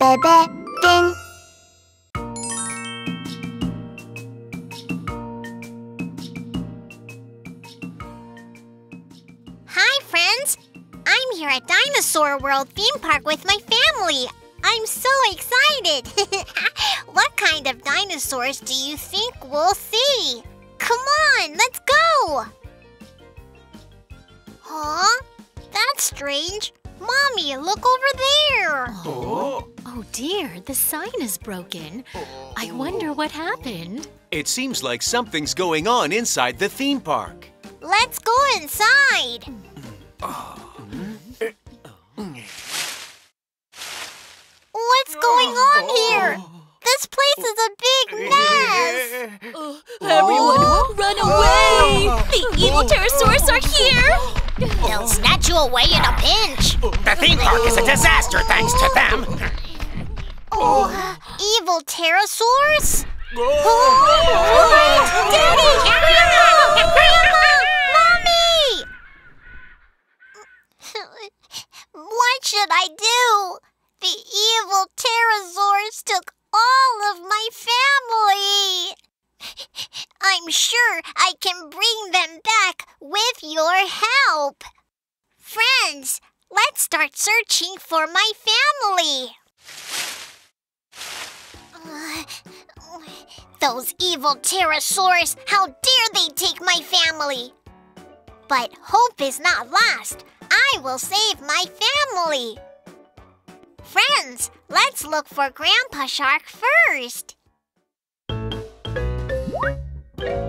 Bebe Fin. Hi, friends! I'm here at Dinosaur World theme park with my family. I'm so excited! what kind of dinosaurs do you think we'll see? Come on, let's go! Huh? That's strange. Mommy, look over there! Oh. Oh dear, the sign is broken. I wonder what happened. It seems like something's going on inside the theme park. Let's go inside! What's away in a pinch! The theme park is a disaster thanks to them. Oh, evil pterosaurs? Oh, Daddy! Grandma! Grandma! Mommy! What should I do? The evil pterosaurs took all of my family! I'm sure I can bring them back with your help. Friends, let's start searching for my family. Uh, Those evil pterosaurs, how dare they take my family? But hope is not lost. I will save my family. Friends, let's look for Grandpa Shark first.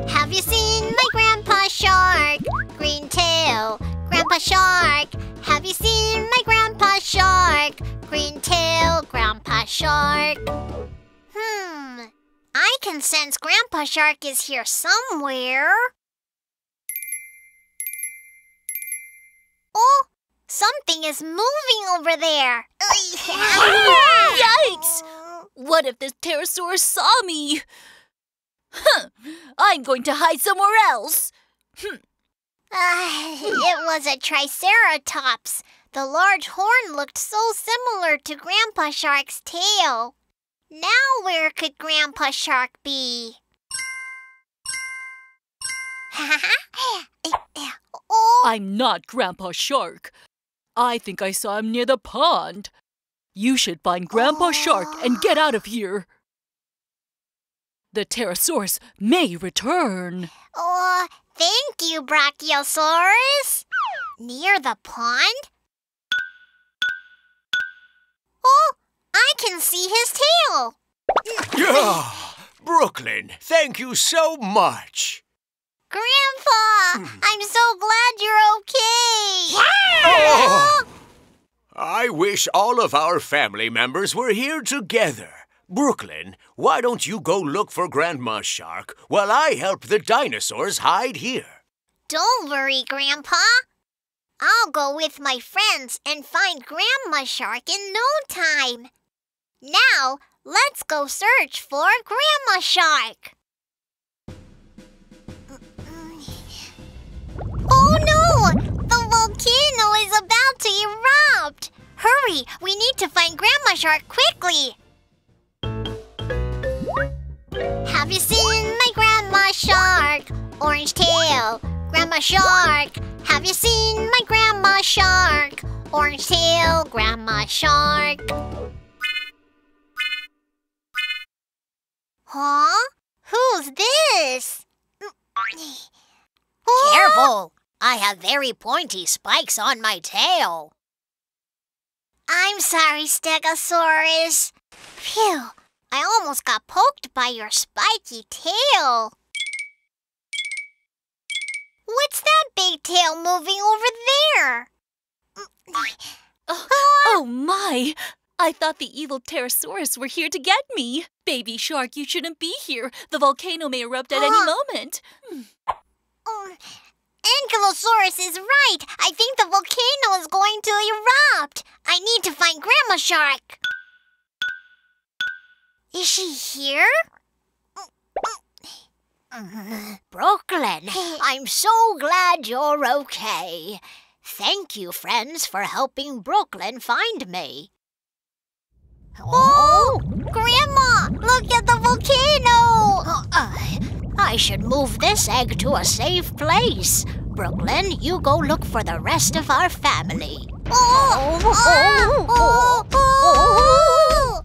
Have you seen my Grandpa Shark? Green tail, Grandpa Shark. Have you seen my Grandpa Shark? Green tail, Grandpa Shark. Hmm, I can sense Grandpa Shark is here somewhere. Oh, something is moving over there. Yikes! What if this pterosaur saw me? Huh! I'm going to hide somewhere else. Ah, it was a Triceratops. The large horn looked so similar to Grandpa Shark's tail. Now, where could Grandpa Shark be? oh, I'm not Grandpa Shark. I think I saw him near the pond. You should find Grandpa Shark and get out of here. The pterosaurs may return. oh, you, Brachiosaurus. Near the pond? Oh, I can see his tail. Yeah! Brooklyn, thank you so much. Grandpa, hmm. I'm so glad you're okay. Oh! I wish all of our family members were here together. Brooklyn, why don't you go look for Grandma Shark while I help the dinosaurs hide here? Don't worry, Grandpa. I'll go with my friends and find Grandma Shark in no time. Now, let's go search for Grandma Shark. Oh no! The volcano is about to erupt! Hurry! We need to find Grandma Shark quickly! Have you seen my Grandma Shark? Orange tail, Grandma Shark. Have you seen my Grandma Shark? Orange tail, Grandma Shark. Huh? Who's this? Careful! I have very pointy spikes on my tail. I'm sorry, Stegosaurus. Phew, I almost got poked by your spiky tail. What's that big tail moving over there? Oh my! I thought the evil pterosaurs were here to get me. Baby shark, you shouldn't be here. The volcano may erupt at any moment. Um, Ankylosaurus is right. I think the volcano is going to erupt. I need to find Grandma Shark. Is she here? Brooklyn, I'm so glad you're okay. Thank you, friends, for helping Brooklyn find me. Oh! Grandma, look at the volcano! Uh, I should move this egg to a safe place. Brooklyn, you go look for the rest of our family. Oh! Oh! Oh!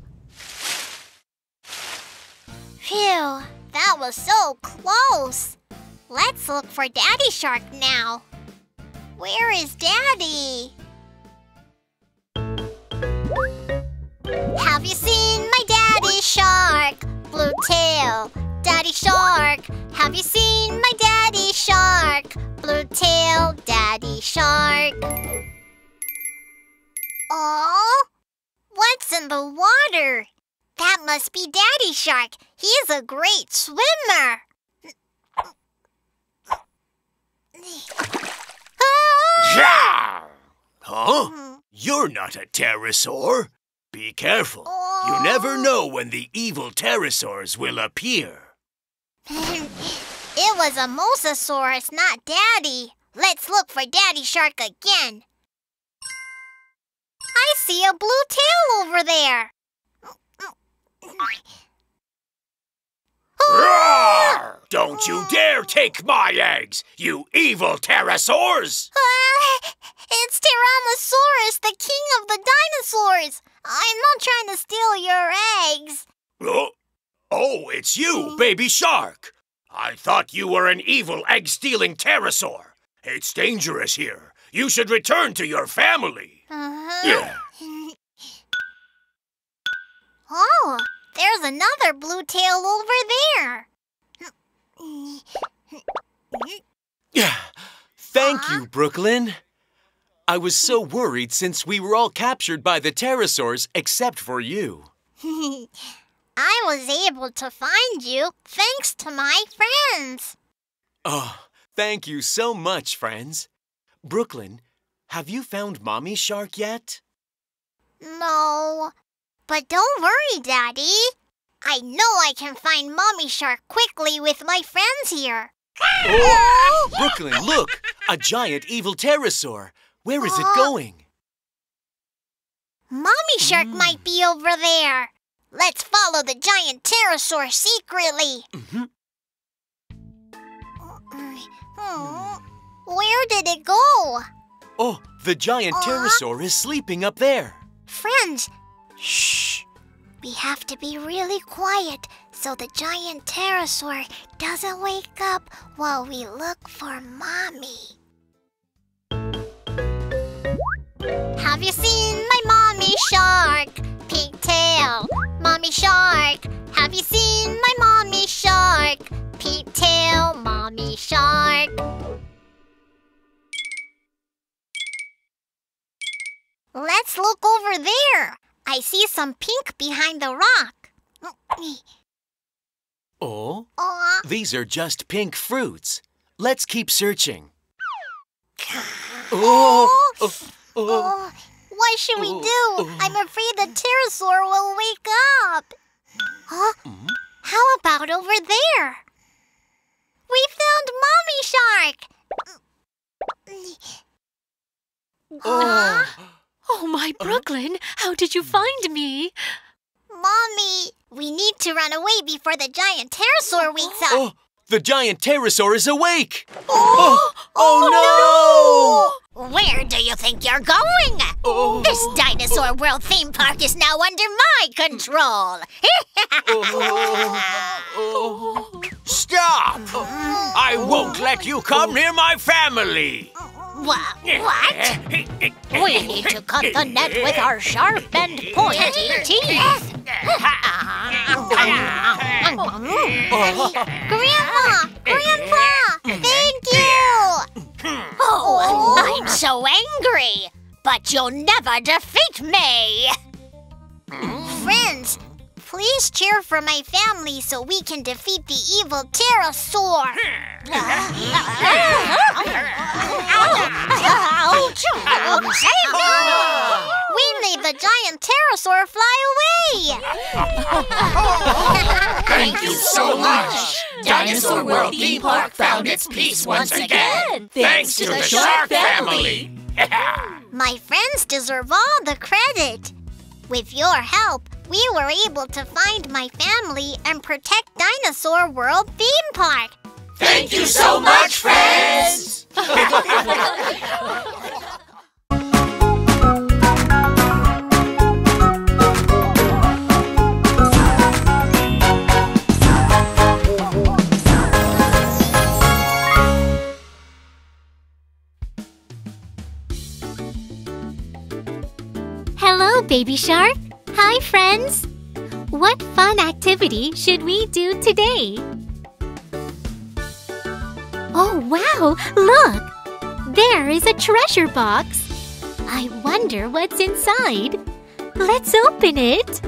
Phew, that was so close. Let's look for Daddy Shark now. Where is Daddy? Have you seen my Daddy Shark? Blue tail, Daddy Shark. Have you seen my Daddy Shark? Blue tail, Daddy Shark. Oh, what's in the water? That must be Daddy Shark. He's a great swimmer. Ah! Yeah! Huh? You're not a pterosaur. Be careful. You never know when the evil pterosaurs will appear. it was a mosasaurus, not Daddy. Let's look for Daddy Shark again. I see a blue tail over there. Roar! Don't you dare take my eggs, you evil pterosaurs! Ah, it's Tyrannosaurus, the king of the dinosaurs. I'm not trying to steal your eggs. Oh, oh, it's you, baby shark. I thought you were an evil egg-stealing pterosaur. It's dangerous here. You should return to your family. Uh-huh. Yeah. Oh, there's another blue tail over there. Yeah. Thank you, Brooklyn. I was so worried since we were all captured by the pterosaurs except for you. I was able to find you thanks to my friends. Oh, thank you so much, friends. Brooklyn, have you found Mommy Shark yet? No, but don't worry, Daddy. I know I can find Mommy Shark quickly with my friends here. Oh, Brooklyn, look! A giant evil pterosaur. Where is it going? Mommy Shark might be over there. Let's follow the giant pterosaur secretly. Mhm. Hmm, Where did it go? Oh, the giant pterosaur is sleeping up there. Friends, shh. We have to be really quiet so the giant pterosaur doesn't wake up while we look for Mommy. Have you seen my mommy shark? Pigtail, mommy shark. Have you seen my mommy shark? Pigtail, mommy shark. Let's look over there. I see some pink behind the rock. Oh, Aw, these are just pink fruits. Let's keep searching. Oh, oh, oh. oh, what should we do? oh. I'm afraid the pterosaur will wake up. Huh? Mm. How about over there? We found Mommy Shark. Oh. Oh, my uh-huh. Brooklyn, how did you find me? Mommy, we need to run away before the giant pterosaur wakes up. Oh, the giant pterosaur is awake. Oh, oh, oh, oh no! Where do you think you're going? Oh. This Dinosaur World theme park is now under my control. no! Stop! I won't let you come near my family. Wha- what? We need to cut the net with our sharp and pointy teeth. Grandma! Grandpa! Thank you! Oh, I'm so angry. But you'll never defeat me. Friends, please cheer for my family so we can defeat the evil pterosaur. Ouch! Save me! We made the giant pterosaur fly away. Thank you so much. Dinosaur World Theme Park found its peace once again. Thanks to the Shark family. My friends deserve all the credit. With your help, we were able to find my family and protect Dinosaur World Theme Park. Thank you so much, friends! Hello, Baby Shark. Hi, friends. What fun activity should we do today? Oh, wow! Look! There is a treasure box. I wonder what's inside. Let's open it.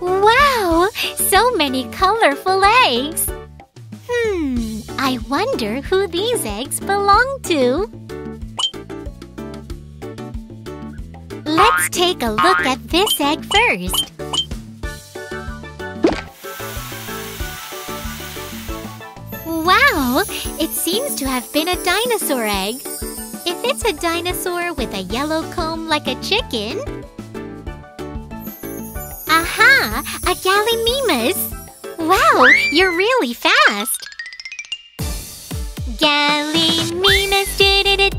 Wow! So many colorful eggs. Hmm, I wonder who these eggs belong to. Let's take a look at this egg first. Wow! It seems to have been a dinosaur egg. If it's a dinosaur with a yellow comb like a chicken. Aha! A Gallimimus! Wow, you're really fast! Gallimimus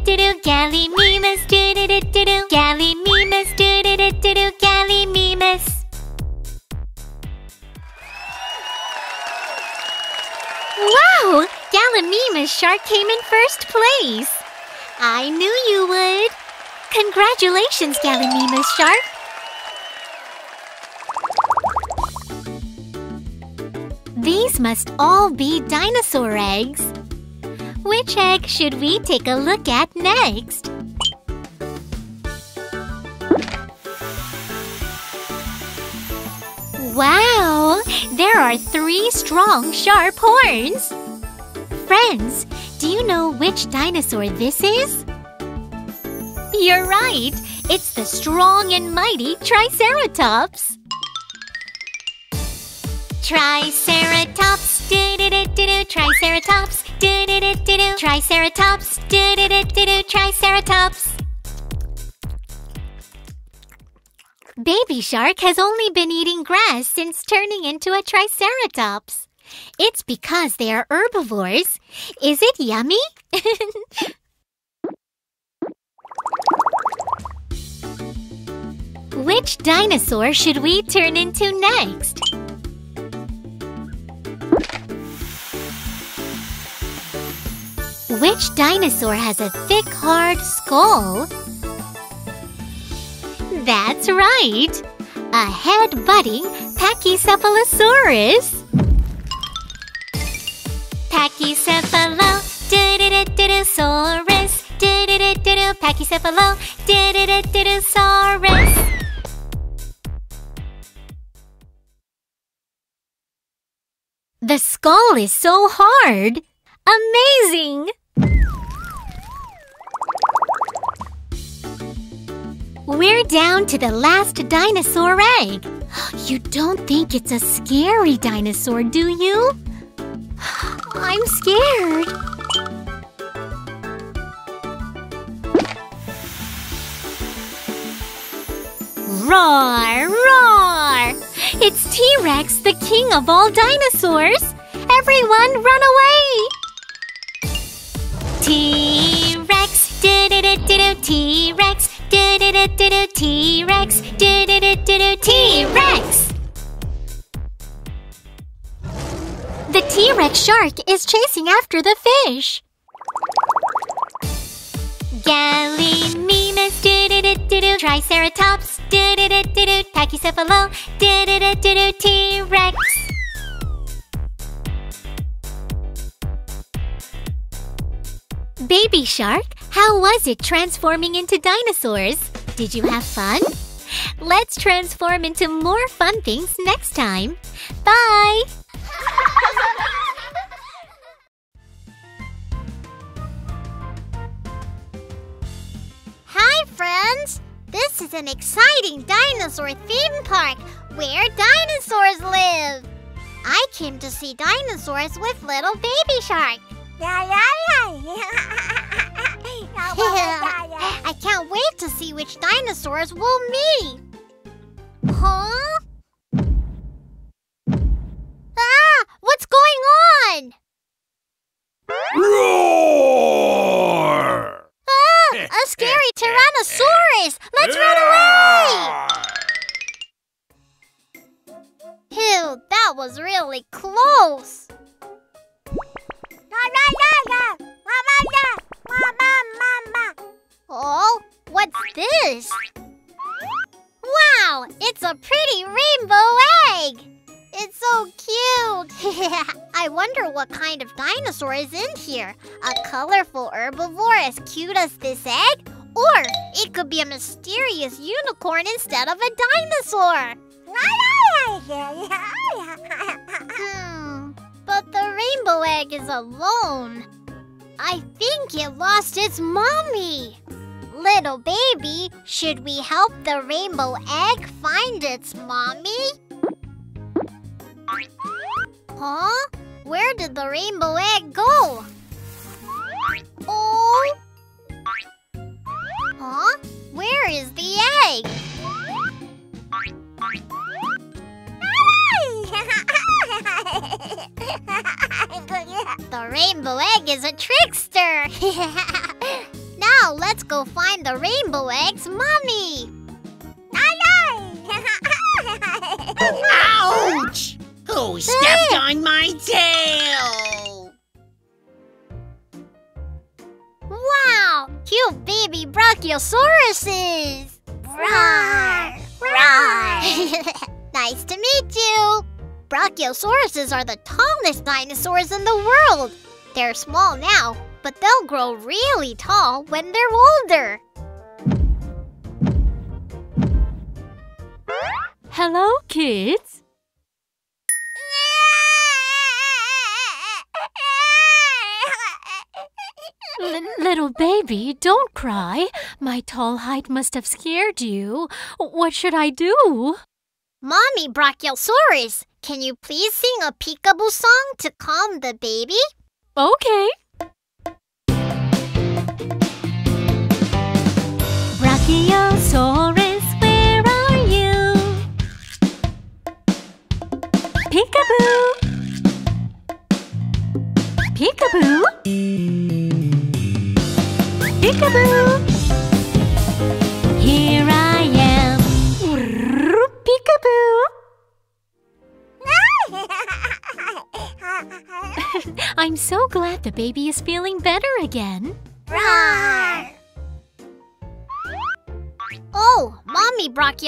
do do do do do do do do do do Wow! Shark came in first place! I knew you would! Congratulations, Gallimimus shark! These must all be dinosaur eggs. Which egg should we take a look at next? Wow! There are three strong, sharp horns! Friends, do you know which dinosaur this is? You're right! It's the strong and mighty Triceratops! Triceratops, do do do do do, Triceratops, do do do do do, Triceratops, do do do do do, Triceratops. Baby Shark has only been eating grass since turning into a Triceratops. It's because they are herbivores. Is it yummy? Which dinosaur should we turn into next? Which dinosaur has a thick, hard skull? That's right! A head-butting Pachycephalosaurus! Pachycephalo, do-do-do-do-do, Pachycephalo. The skull is so hard! Amazing! We're down to the last dinosaur egg. You don't think it's a scary dinosaur, do you? I'm scared. Roar, roar! It's T-Rex, the king of all dinosaurs. Everyone run away! T-Rex, do-do-do-do-do, T-Rex, do-do-do-do-do, T-Rex, do-do-do-do-do, T-Rex! The T-Rex shark is chasing after the fish. Gallimimus, do-do-do-do-do, Triceratops, do-do-do-do-do, Pachycephalo, do-do-do-do-do, T-Rex. Baby Shark, how was it transforming into dinosaurs? Did you have fun? Let's transform into more fun things next time. Bye! Hi, friends! This is an exciting dinosaur theme park where dinosaurs live. I came to see dinosaurs with little baby shark. I I can't wait to see which dinosaurs we'll meet. Huh? Ah! What's going on? Roar! Ah! A scary Tyrannosaurus! Let's run away! Ew, that was really close. This? Wow, it's a pretty rainbow egg! It's so cute! I wonder what kind of dinosaur is in here. A colorful herbivore as cute as this egg? Or it could be a mysterious unicorn instead of a dinosaur. Hmm, but the rainbow egg is alone. I think it lost its mommy. Little baby, should we help the rainbow egg find its mommy? Huh? Where did the rainbow egg go? Oh! Huh? Where is the egg? The rainbow egg is a trickster! now let's go find the rainbow egg's mommy! Ouch! Who stepped on my tail? Wow! Cute baby brachiosauruses! Roar! Roar! nice to meet you! Brachiosauruses are the tallest dinosaurs in the world. They're small now, but they'll grow really tall when they're older. Hello, kids. L- little baby, don't cry. My tall height must have scared you. What should I do? Mommy Brachiosaurus, can you please sing a peekaboo song to calm the baby? Okay.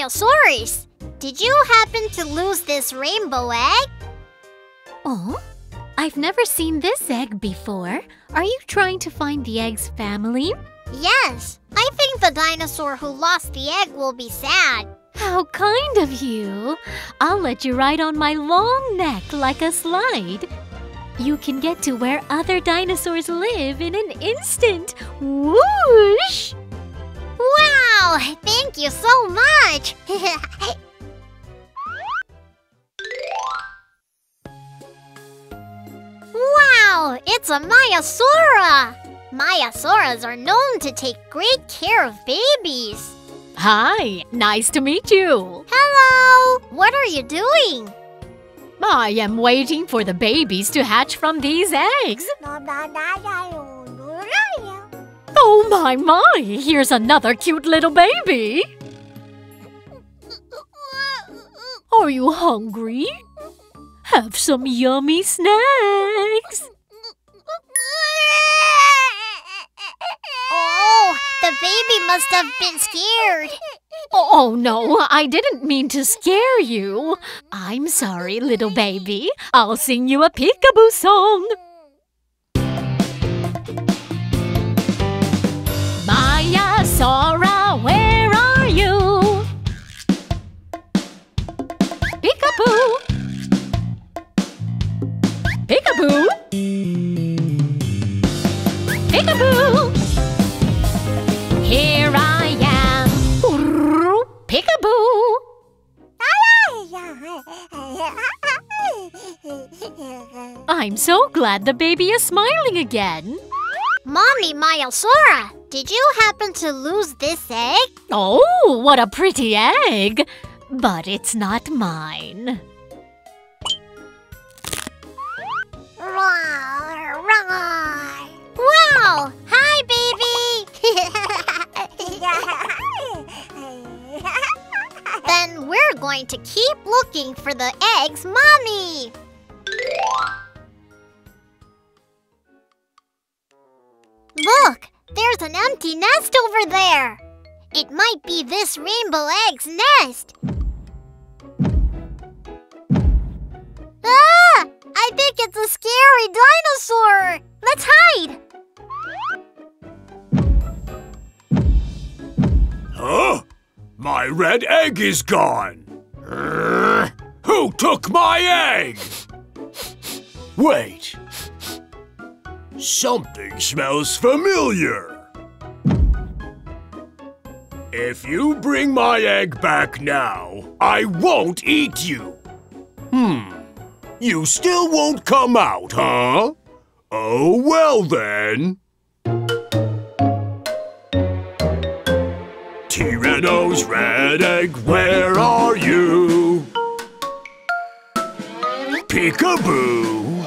Brachiosaurus, did you happen to lose this rainbow egg? Oh, I've never seen this egg before. Are you trying to find the egg's family? Yes, I think the dinosaur who lost the egg will be sad. How kind of you! I'll let you ride on my long neck like a slide. You can get to where other dinosaurs live in an instant. Whoosh! Wow, thank you so much. wow, it's a Maiasaura. Maiasauras are known to take great care of babies. Hi, nice to meet you. Hello, what are you doing? I am waiting for the babies to hatch from these eggs. Oh my my, here's another cute little baby. Are you hungry? Have some yummy snacks. Oh, the baby must have been scared. Oh no, I didn't mean to scare you. I'm sorry, little baby. I'll sing you a peekaboo song. Peekaboo. Here I am. Peekaboo. I'm so glad the baby is smiling again. Mommy Maiasaura, did you happen to lose this egg? Oh, what a pretty egg! But it's not mine. Wow! Hi, baby! then we're going to keep looking for the egg's mommy. Look, there's an empty nest over there. It might be this rainbow egg's nest. I think it's a scary dinosaur. Let's hide. Huh? My red egg is gone. Who took my egg? Wait. Something smells familiar. If you bring my egg back now, I won't eat you. Hmm. You still won't come out, huh? Oh, well then. Tyranno's red egg, where are you? Peekaboo.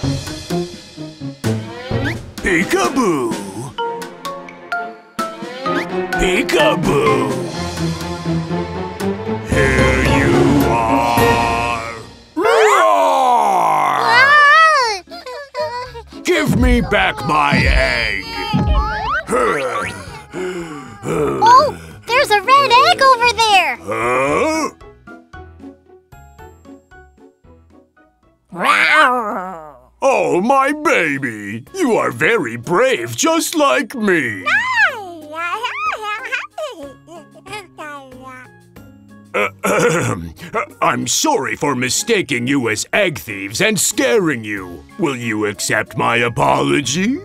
Peekaboo. Peekaboo. Me back my egg. oh, there's a red egg over there. Huh? Oh, my baby! You are very brave, just like me. Uh, uh, Ahem. I'm sorry for mistaking you as egg thieves and scaring you. Will you accept my apology?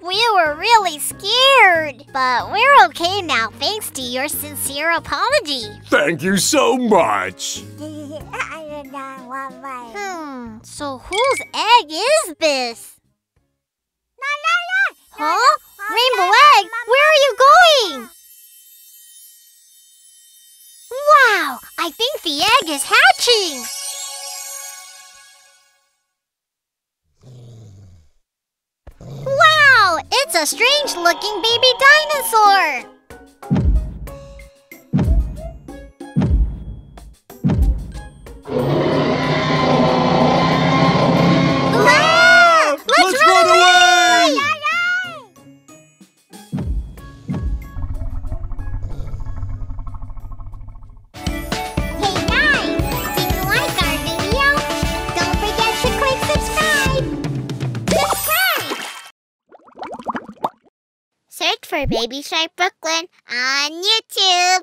We were really scared, but we're okay now thanks to your sincere apology. Thank you so much. Hmm, so whose egg is this? Huh? Rainbow egg, where are you going? Wow, I think the egg is hatching. Wow, it's a strange looking baby dinosaur. Baby Shark Brooklyn on YouTube.